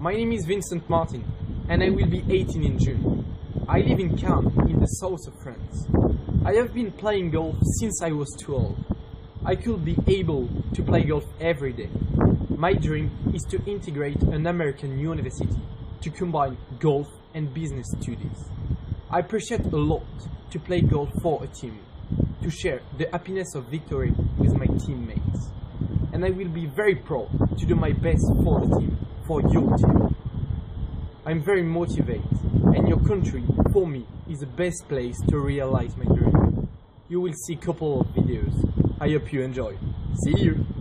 My name is Vincent Martin and I will be 18 in June. I live in Cannes, in the south of France. I have been playing golf since I was 12. I could be able to play golf every day. My dream is to integrate an American university to combine golf and business studies. I appreciate a lot to play golf for a team, to share the happiness of victory with my teammates. And I will be very proud to do my best for the team, for your team. I'm very motivated, and your country, for me, is the best place to realize my dream. You will see couple of videos. I hope you enjoy. See you!